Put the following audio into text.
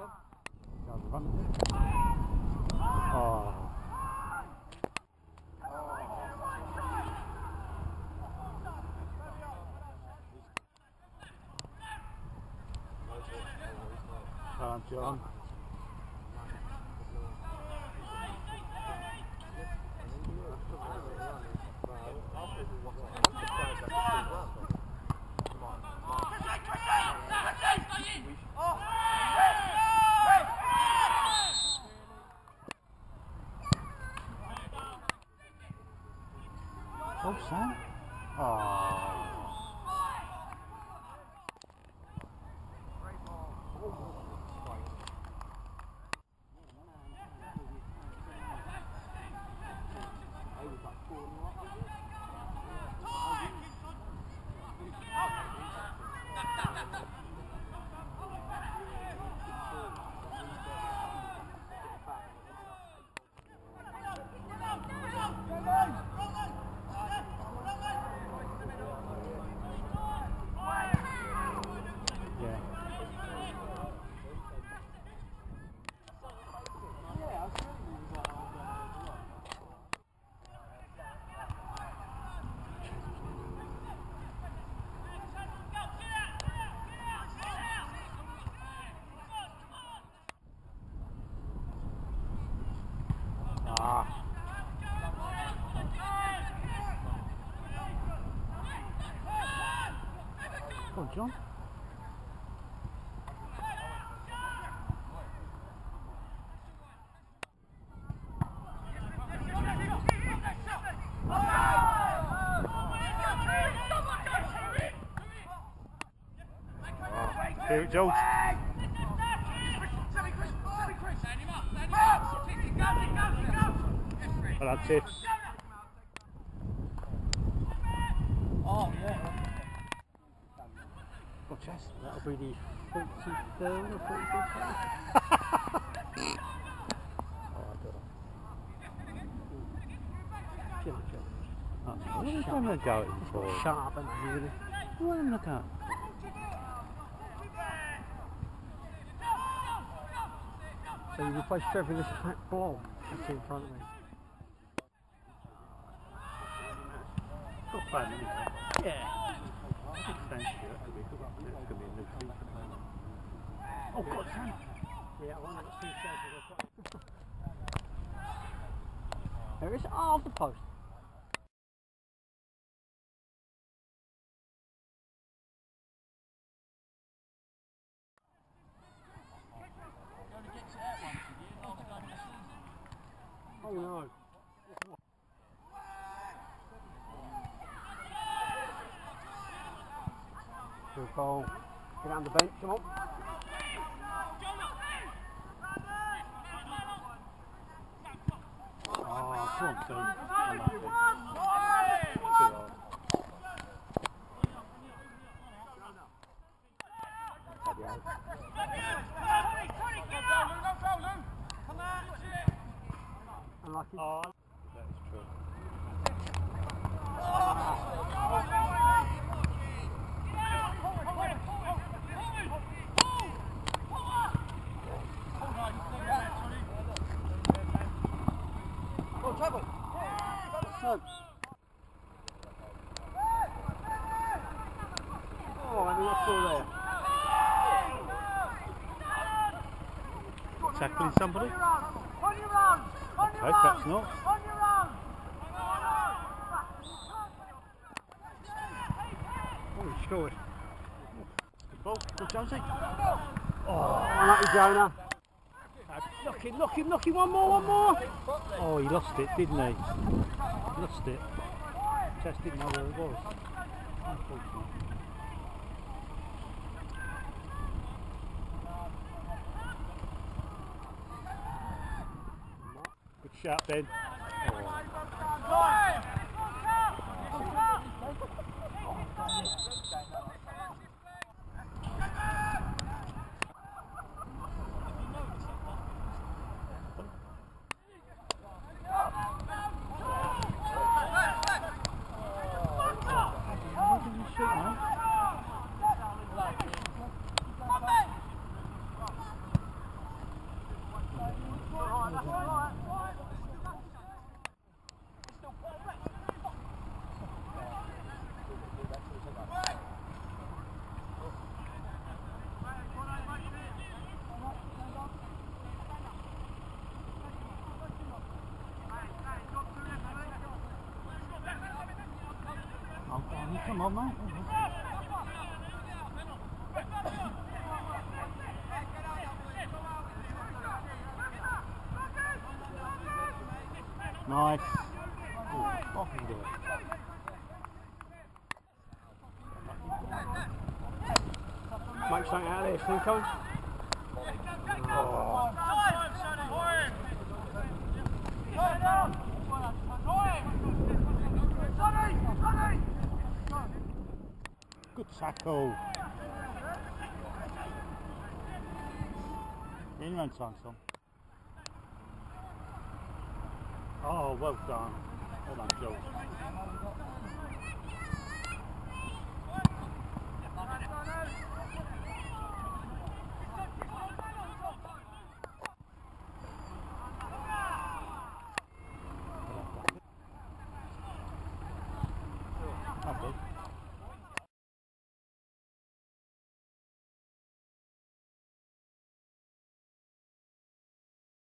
không? Vâng. Oh. Can't jump. Thank you. Oh. On, John. Here it goes. Well, that's it. Oh, yeah. That? That'll be the 43rd or 44th. Oh, I don't know. Chill, chill. That's what are you having a go for? Sharp and really. What are you having a at? So you replace Trevor with this fat blob that's in front of me. Not bad, is it? Yeah. Thank you. That's going to be a new. Oh, God, Sam. Yeah, I want to see Trevor. There is half the post. Oh no. Good ball. Get on the bench, come on. Oh, come on, No. Oh, I mean, what's there? Tackling somebody? Okay, perhaps not. Oh, he scored. Good ball. Good Jonesy. Unlucky Jonah. Look him, look him, look him, one more, one more. Oh, he lost it, didn't he? Lost it. Just didn't know where it was. Good shout, Ben. Why Come on, mate. Nice. Ooh, fucking good. Make something out of this, think I? Oh. Tackle. In your time, son. Oh, well done. Well done, Joel.